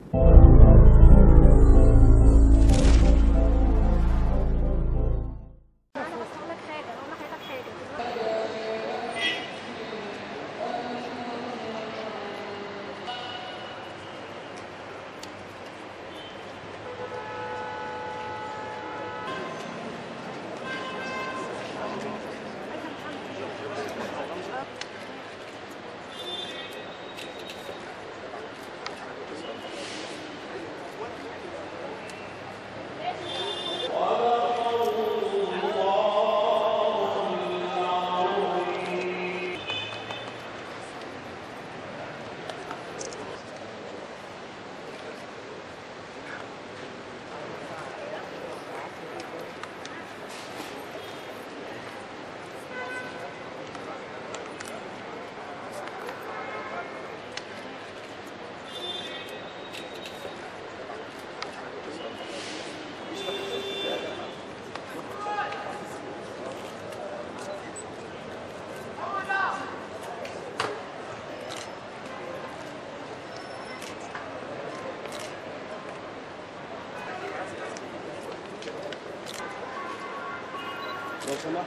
you 有什么？